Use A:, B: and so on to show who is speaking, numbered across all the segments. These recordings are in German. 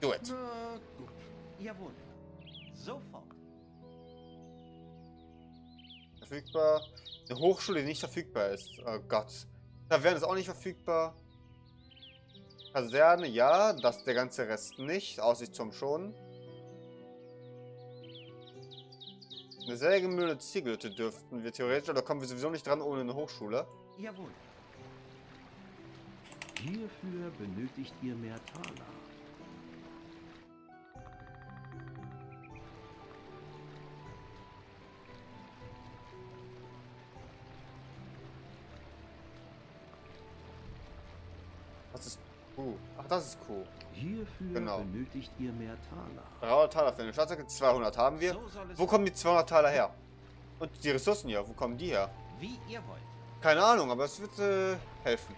A: Do it.
B: Na gut.
C: Jawohl. Sofort.
A: Verfügbar. Eine Hochschule, die nicht verfügbar ist. Oh Gott. Taverne ist auch nicht verfügbar. Kaserne, ja. Das der ganze Rest nicht. Aussichtsturm schon. Eine Sägemühle, Ziegelhütte dürften wir theoretisch, oder kommen wir sowieso nicht dran ohne eine Hochschule.
C: Jawohl.
B: Hierfür benötigt ihr mehr Taler.
A: Q? Ach, das ist Q.
B: Hierfür
A: Genau.
B: benötigt ihr mehr Taler.
A: 300 Taler für eine Staatsacke, 200 haben wir.
C: So
A: Wo kommen die 200 Taler her? Und die Ressourcen hier, wo kommen die her?
C: Wie ihr wollt.
A: Keine Ahnung, aber es wird äh, helfen.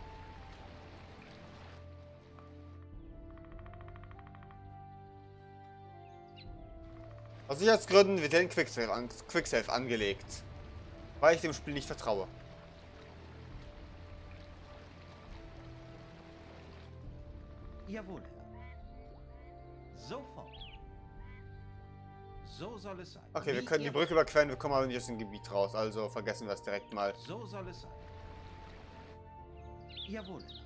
A: Aus Sicherheitsgründen wird ein Quicksave, an, Quicksave angelegt. Weil ich dem Spiel nicht vertraue.
C: Jawohl. Sofort. So soll es sein.
A: Okay, wir können die Brücke überqueren, wir kommen aber nicht aus dem Gebiet raus. Also vergessen wir es direkt mal.
C: So soll es sein. Jawohl.
A: Gut,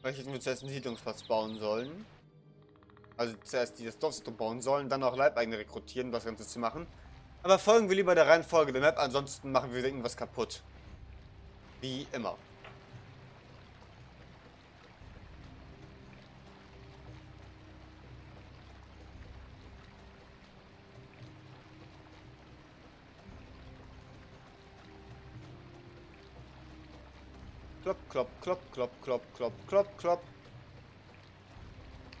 A: Vielleicht hätten wir zuerst einen Siedlungsplatz bauen sollen. Also zuerst dieses Dorfzentrum bauen sollen, dann auch Leibeigene rekrutieren, das Ganze zu machen. Aber folgen wir lieber der Reihenfolge der Map, ansonsten machen wir irgendwas kaputt. Wie immer. Klopp, klopp, klopp, klopp, klopp, klopp, klopp, klopp.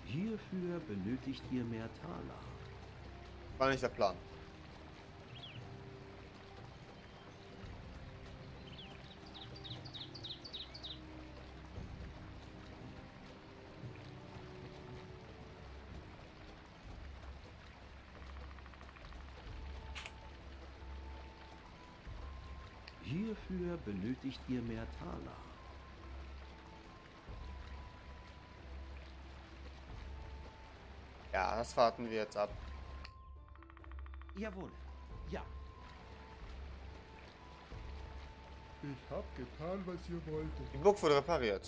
B: Hierfür benötigt ihr mehr Taler.
A: War nicht der Plan.
B: Hierfür benötigt ihr mehr Taler.
A: Ja, das warten wir jetzt ab.
C: Jawohl. Ja.
D: Ich hab getan, was ihr wolltet.
A: Die Burg wurde repariert.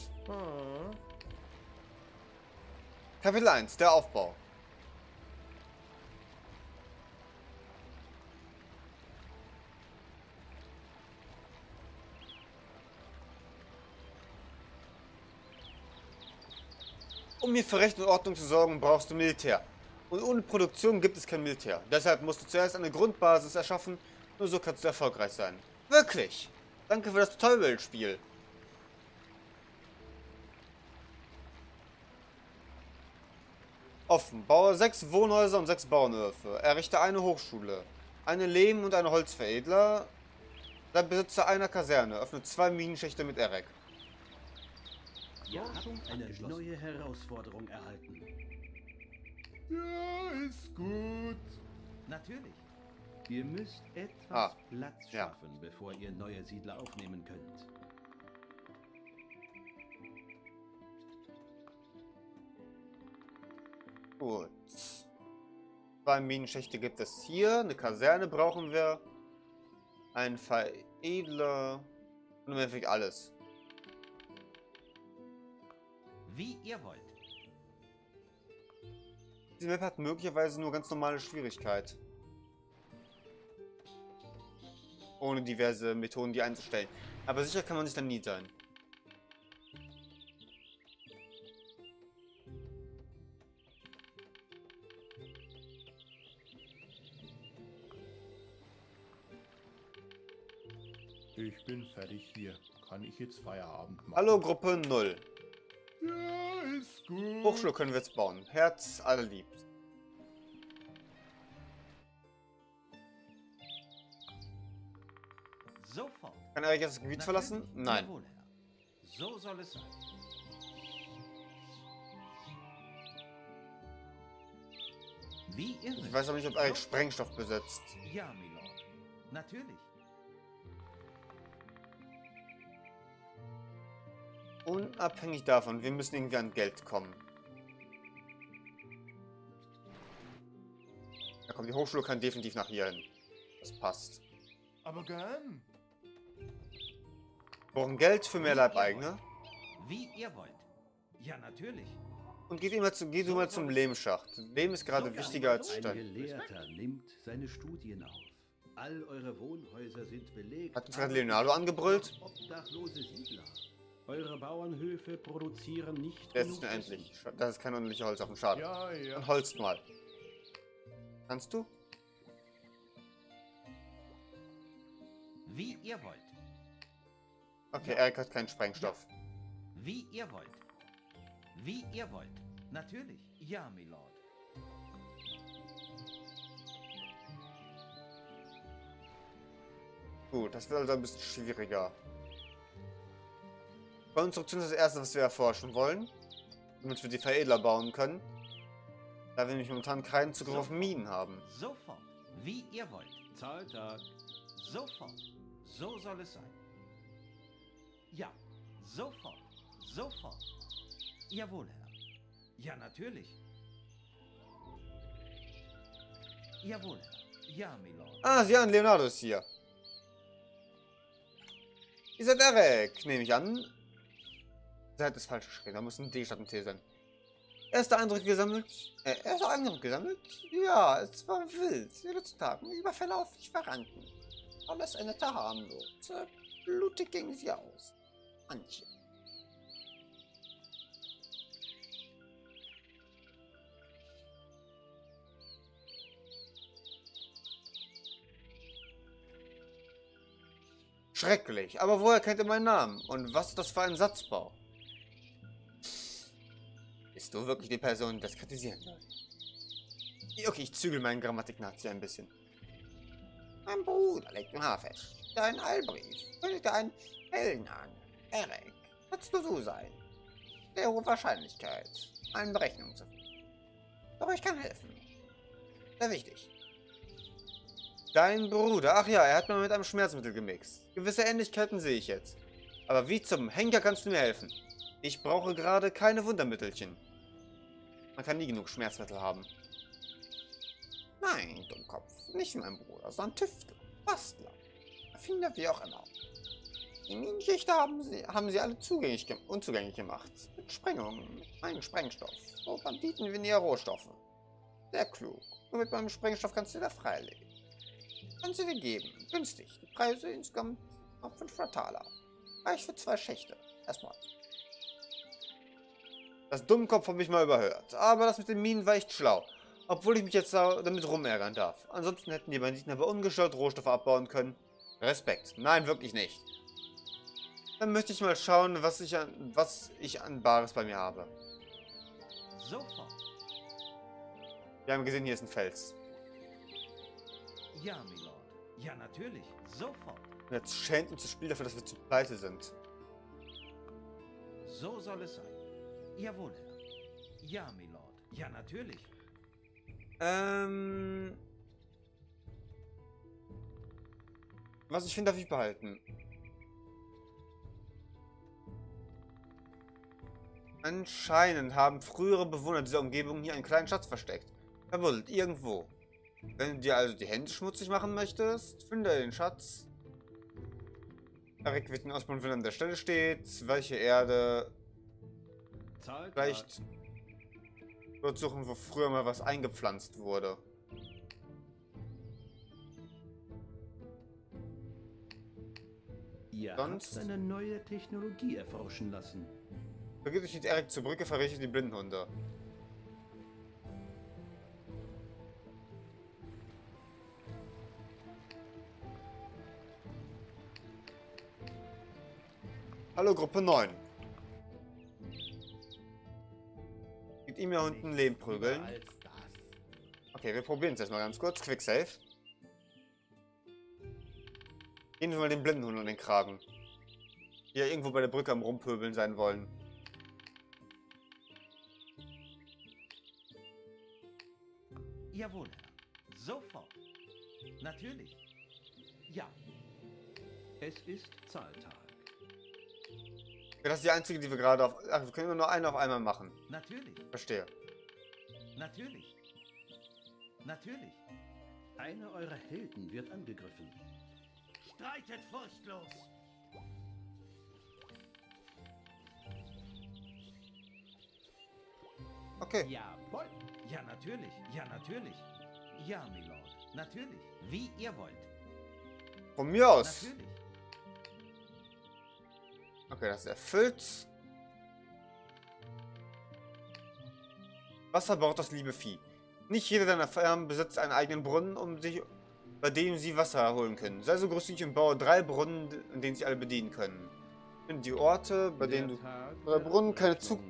A: Kapitel 1, der Aufbau. Um hier für Recht und Ordnung zu sorgen, brauchst du Militär. Und ohne Produktion gibt es kein Militär. Deshalb musst du zuerst eine Grundbasis erschaffen, nur so kannst du erfolgreich sein. Wirklich! Danke für das Tutorial-Spiel. Offen. Baue sechs Wohnhäuser und sechs Bauernhöfe. Errichte eine Hochschule. Eine Lehm- und eine Holzveredler. Sei Besitzer einer Kaserne. Öffne zwei Minenschächte mit Erek.
B: Habt eine neue Herausforderung erhalten.
D: Ja, ist gut.
C: Natürlich.
B: Ihr müsst etwas
A: Ah,
B: Platz
A: ja.
B: schaffen, bevor ihr neue Siedler aufnehmen könnt.
A: Gut. Zwei Minenschächte gibt es hier. Eine Kaserne brauchen wir. Ein Veredler. Und im Endeffekt alles.
C: Wie ihr wollt.
A: Diese Map hat möglicherweise nur ganz normale Schwierigkeit. Ohne diverse Methoden, die einzustellen. Aber sicher kann man sich dann nie sein.
D: Ich bin fertig hier. kann ich jetzt Feierabend machen.
A: Hallo, Gruppe 0.
D: Ja, ist gut.
A: Hochschule können wir jetzt bauen. Herz allerliebst.
C: Sofort.
A: Kann Erik jetzt das Gebiet verlassen? Nein.
C: Jawohl. So soll es sein. Wie ihr
A: Ich weiß aber nicht, ob Erik. Sprengstoff besitzt.
C: Ja, Milord. Natürlich.
A: Unabhängig davon, wir müssen irgendwie an Geld kommen. Ja komm, die Hochschule kann definitiv nach hier hin. Das passt.
D: Aber gern.
A: Brauchen Geld für mehr Leibeigene.
C: Wie ihr wollt. Ja, natürlich.
A: Und geht immer, zu, geht immer zum Lehmschacht. Lehm ist gerade
C: So,
A: wichtiger als
B: Ein
A: Stein.
B: Gelehrter nimmt seine Studien auf. All eure Wohnhäuser sind belegt.
A: Hat uns gerade Leonardo angebrüllt?
B: Obdachlose Siedler. Eure Bauernhöfe produzieren nicht Essen.
A: endlich. Das ist kein ordentlicher Holzhaufen. Schade.
D: Ja, ja.
A: Dann holst mal. Kannst du?
C: Wie ihr wollt.
A: Okay, Erik hat keinen Sprengstoff.
C: Wie ihr wollt. Wie ihr wollt. Natürlich. Ja, Milord.
A: Gut, das wird also ein bisschen schwieriger. Konstruktion ist das erste, was wir erforschen wollen. Damit wir die Veredler bauen können. Da wir nämlich momentan keinen Zugriff auf Minen haben.
C: Sofort. Wie ihr wollt.
B: Zahltag.
C: Sofort. So soll es sein. Ja. Sofort. Sofort. Jawohl, Herr. Ja, natürlich. Jawohl, Herr. Ja, Milord.
A: Ah, sieh an, Leonardo ist hier. Ihr seid Eric, nehme ich an. Seid das falsche geschrieben, da muss ein D statt ein T sein. Erster Eindruck gesammelt? Äh, erster Eindruck gesammelt? Ja, es war wild. Jede zu Tagen. Überfälle auf Lieferanten. Alles eine harmlos. Äh, Blutig ging sie aus. Manche. Schrecklich. Aber woher kennt ihr meinen Namen? Und was ist das für ein Satzbau? Du wirklich die Person, die das kritisieren soll? Okay, ich zügel meinen Grammatik-Nazi ein bisschen. Mein Bruder legt den Haar fest. Dein Eilbrief kündigte einen Helden an. Eric, kannst du du sein? Sehr hohe Wahrscheinlichkeit, eine Berechnung zu finden. Doch ich kann helfen. Sehr wichtig. Dein Bruder, ach ja, er hat mal mit einem Schmerzmittel gemixt. Gewisse Ähnlichkeiten sehe ich jetzt. Aber wie zum Henker kannst du mir helfen? Ich brauche gerade keine Wundermittelchen. Man kann nie genug Schmerzmittel haben. Nein, Dummkopf. Nicht mein Bruder, sondern Tüftler, Bastler, Erfinder, wie auch immer. Die Minenschichte haben sie, haben sie alle zugänglich, unzugänglich gemacht. Mit Sprengungen, mit meinem Sprengstoff. So Banditen wie näher Rohstoffe. Sehr klug. Nur mit meinem Sprengstoff kannst du wieder freilegen. Kannst du dir geben. Günstig. Die Preise insgesamt auf 5 Fataler. Reicht für zwei Schächte. Erstmal. Das Dummkopf habe ich mal überhört. Aber das mit den Minen war echt schlau. Obwohl ich mich jetzt da- damit rumärgern darf. Ansonsten hätten die Banditen aber ungestört Rohstoffe abbauen können. Respekt. Nein, wirklich nicht. Dann möchte ich mal schauen, was ich an, was ich an Bares bei mir habe.
C: Sofort.
A: Wir haben gesehen, hier ist ein Fels.
C: Ja, Milord. Ja, natürlich. Sofort.
A: Jetzt schämt uns das Spiel dafür, dass wir zu pleite sind.
C: So soll es sein. Jawohl, Herr. Ja, Milord. Ja, natürlich.
A: Ähm. Was ich finde, darf ich behalten. Anscheinend haben frühere Bewohner dieser Umgebung hier einen kleinen Schatz versteckt. Verbuddelt, irgendwo. Wenn du dir also die Hände schmutzig machen möchtest, finde den Schatz. Erik wird ihn ausbauen, wenn an der Stelle steht. Welche Erde?
B: Zahltag.
A: Vielleicht dort suchen, wo früher mal was eingepflanzt wurde.
B: Ihr
A: Sonst-
B: habt eine neue Technologie erforschen lassen.
A: Begibt sich mit Erik zur Brücke, verrichtet die Blindenhunde. Hallo, Gruppe 9. ihm ja unten Leben prügeln. Okay, wir probieren es erstmal ganz kurz. Quick Save. Gehen wir mal den Blindenhund an den Kragen. Die ja irgendwo bei der Brücke am Rumpöbeln sein wollen.
C: Jawohl, Herr. Sofort. Natürlich. Ja,
B: Es ist Zahltag.
A: Das ist die einzige, die wir gerade auf... Ach, wir können immer nur eine auf einmal machen.
C: natürlich.
A: Verstehe.
C: Natürlich. Natürlich.
B: Einer eurer Helden wird angegriffen.
C: Streitet furchtlos.
A: Okay.
C: Jawohl. Ja, natürlich. Ja, natürlich. Ja, Milord. Natürlich. Wie ihr wollt.
A: Von mir aus.
C: Natürlich.
A: Okay, das ist erfüllt. Wasser braucht das liebe Vieh. Nicht jeder deiner Farmen besitzt einen eigenen Brunnen, um sich, bei dem sie Wasser holen können. Sei so großzügig und baue drei Brunnen, in denen sie alle bedienen können. Finde die Orte, bei denen du bei Brunnen keine Zug-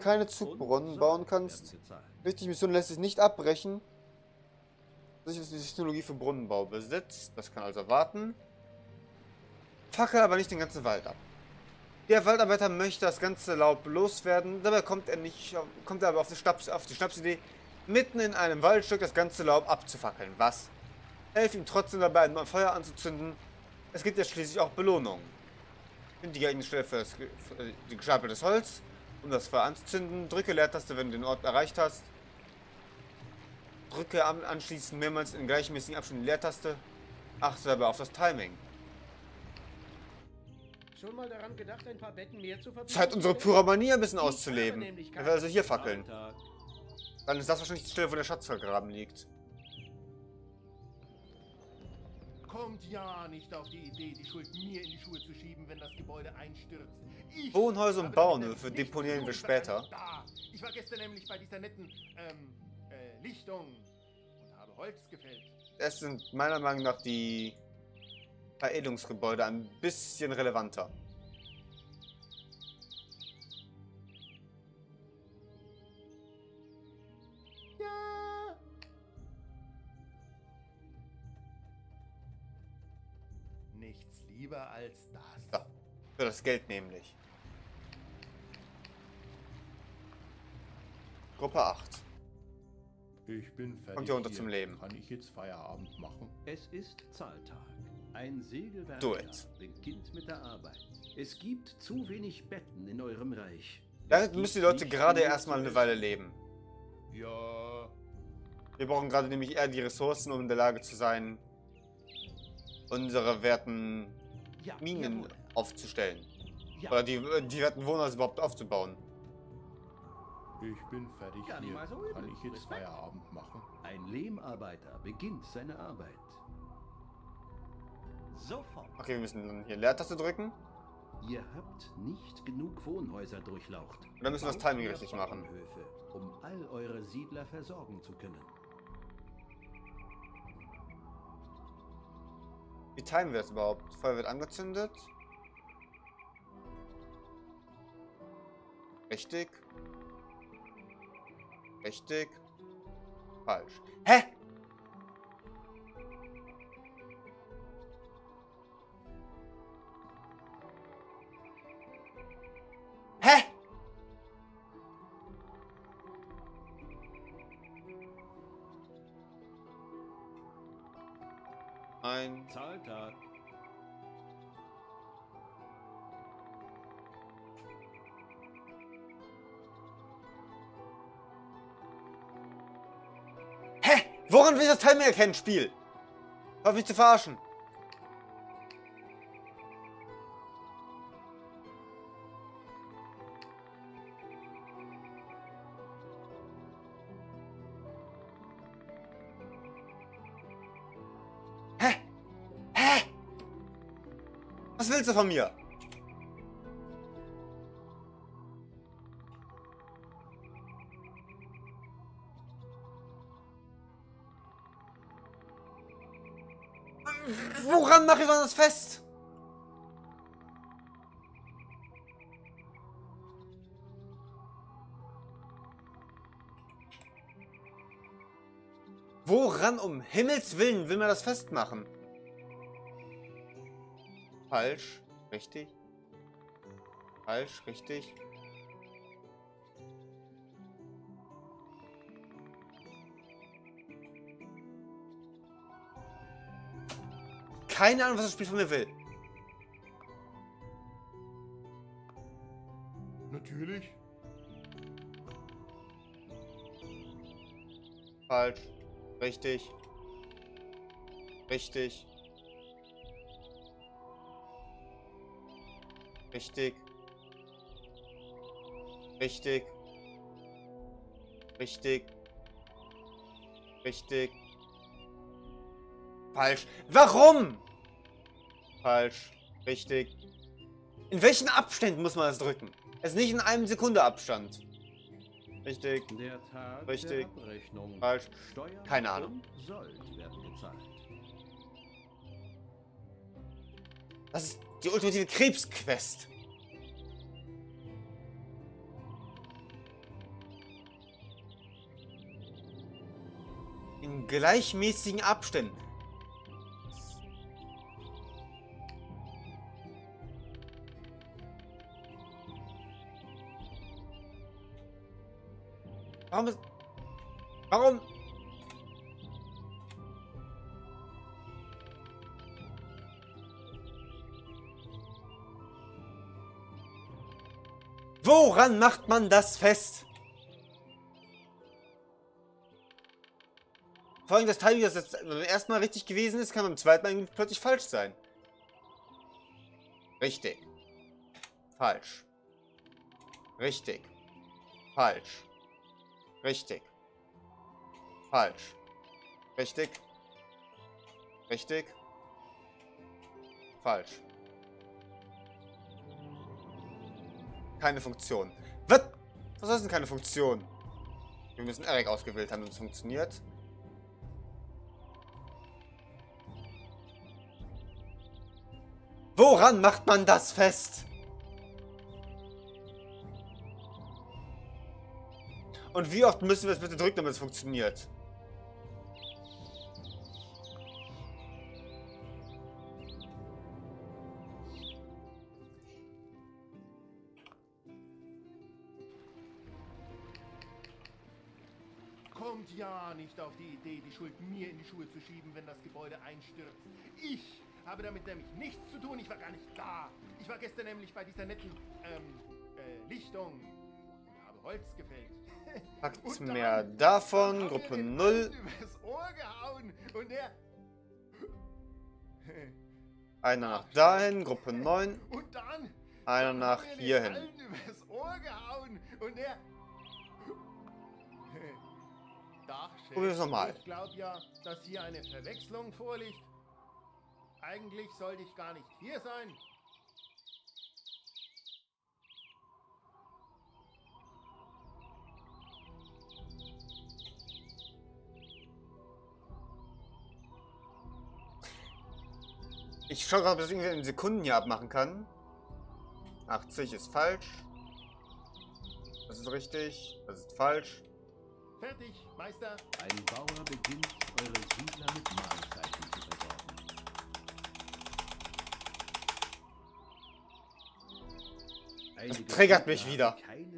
A: keine Zugbrunnen bauen kannst. Wichtig, Mission lässt sich nicht abbrechen. Sicher ist die Technologie für Brunnenbau besitzt. Das kann also warten. Fackel aber nicht den ganzen Wald ab. Der Waldarbeiter möchte das ganze Laub loswerden. Dabei kommt er nicht, kommt er aber auf die, Schnaps, auf die Schnapsidee, mitten in einem Waldstück das ganze Laub abzufackeln. Was? Helf ihm trotzdem dabei, ein Feuer anzuzünden. Es gibt ja schließlich auch Belohnungen. Finde die Stelle für, das, für gestapeltes Holz, um das Feuer anzuzünden. Drücke Leertaste, wenn du den Ort erreicht hast. Drücke an- anschließend mehrmals in gleichmäßigen Abständen Leertaste. Achte dabei auf das Timing.
E: Schon mal daran gedacht, ein paar Betten mehr zu verbieten?
A: Zeit, unsere Pyromanie ein bisschen auszuleben.
E: nämlich
A: Wir werden also hier fackeln. Dann ist das wahrscheinlich die Stelle, wo der Schatz vergraben liegt.
D: Kommt ja nicht auf die Idee, die Schuld mir in die Schuhe zu schieben, wenn das Gebäude einstürzt. Ich
A: Wohnhäuser und Bauernhöfe deponieren wir später.
D: Ich war gestern nämlich bei dieser netten ähm, äh, Lichtung und habe Holz gefällt.
A: Es sind meiner Meinung nach die Veredelungsgebäude ein bisschen relevanter.
D: Ja. Nichts lieber als das.
A: Ja, für das Geld nämlich. Gruppe 8.
D: Ich bin fertig.
A: Kommt hier unter
D: hier.
A: zum Leben.
D: Kann ich jetzt Feierabend machen?
B: Es ist Zahltag. Ein Sägewerker beginnt mit der Arbeit. Es gibt zu wenig Betten in eurem Reich.
A: Damit müssen die Leute gerade erstmal eine Weile leben.
D: Ja.
A: Wir brauchen gerade nämlich eher die Ressourcen, um in der Lage zu sein, unsere werten
C: Ja,
A: Minen
C: jawohl.
A: aufzustellen.
C: Ja.
A: Oder die, die werten Wohnhäuser überhaupt aufzubauen.
D: Ich bin fertig
B: Gar nicht
D: hier.
B: mal so.
D: Kann ich jetzt
B: Respekt.
D: Feierabend machen?
B: Ein Lehmarbeiter beginnt seine Arbeit.
C: Sofort.
A: Okay, wir müssen dann hier Leertaste drücken.
B: Ihr habt nicht genug Wohnhäuser durchlaucht.
A: Und dann müssen wir das Timing richtig machen.
B: Um all eure Siedler versorgen zu können.
A: Wie timen wir das überhaupt? Feuer wird angezündet. Richtig. Richtig. Falsch. Hä? Woran will ich das Timing erkennen, Spiel? Hör auf mich zu verarschen. Hä? Hä? Was willst du von mir? Woran mache ich das fest? Woran um Himmels Willen will man das festmachen? Falsch, richtig. Falsch, richtig. Keine Ahnung, was das Spiel von mir will.
D: Natürlich.
A: Falsch. Richtig. Richtig. Richtig. Richtig. Richtig. Richtig. Falsch. Warum? Falsch. Richtig. In welchen Abständen muss man das drücken? Es ist nicht in einem Sekunde Abstand. Richtig.
B: Der Tag
A: Richtig.
B: der Abrechnung.
A: Falsch.
B: Steuern
A: Keine Ahnung. Das ist die ultimative Krebsquest. In gleichmäßigen Abständen. Warum ist... Warum... Woran macht man das fest? Vor allem das Timing, das jetzt beim ersten Mal richtig gewesen ist, kann beim zweiten Mal plötzlich falsch sein. Richtig. Falsch. Richtig. Falsch. Richtig. Falsch. Richtig. Richtig. Falsch. Keine Funktion. Was? Was heißt denn keine Funktion? Wir müssen Eric ausgewählt haben, und es funktioniert. Woran macht man das fest? Und wie oft müssen wir es bitte drücken, damit es funktioniert?
D: Kommt ja nicht auf die Idee, die Schuld mir in die Schuhe zu schieben, wenn das Gebäude einstürzt. Ich habe damit nämlich nichts zu tun. Ich war gar nicht da. Ich war gestern nämlich bei dieser netten ähm, äh, Lichtung habe Holz gefällt.
A: Packt mehr davon, Gruppe
D: mir den
A: 0.
D: Alten Übers Ohr gehauen und der.
A: Einer nach dahin, Gruppe 9.
D: Und dann.
A: Einer nach
D: hat er mir
A: hier
D: den
A: hin.
D: Alten übers Ohr gehauen und der. Dachchef,
A: Probieren wir's nochmal.
D: Ich glaube ja, dass hier eine Verwechslung vorliegt. Eigentlich sollte ich gar nicht hier sein.
A: Ich schaue gerade, ob ich das irgendwie in Sekunden hier abmachen kann. 80 ist falsch. Das ist richtig. Das ist falsch.
D: Fertig, Meister.
B: Ein Bauer beginnt, eure Siedler mit Mahlzeiten zu versorgen. Einige
A: triggert mich wieder.
B: haben